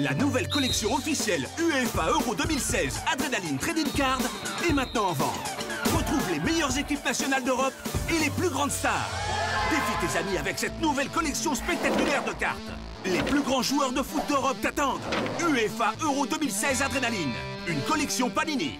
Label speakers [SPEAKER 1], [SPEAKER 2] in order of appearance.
[SPEAKER 1] La nouvelle collection officielle UEFA Euro 2016 Adrenaline Trading Card est maintenant en vente. Retrouve les meilleures équipes nationales d'Europe et les plus grandes stars. Défie tes amis avec cette nouvelle collection spectaculaire de cartes. Les plus grands joueurs de foot d'Europe t'attendent. UEFA Euro 2016 Adrenaline, une collection Panini.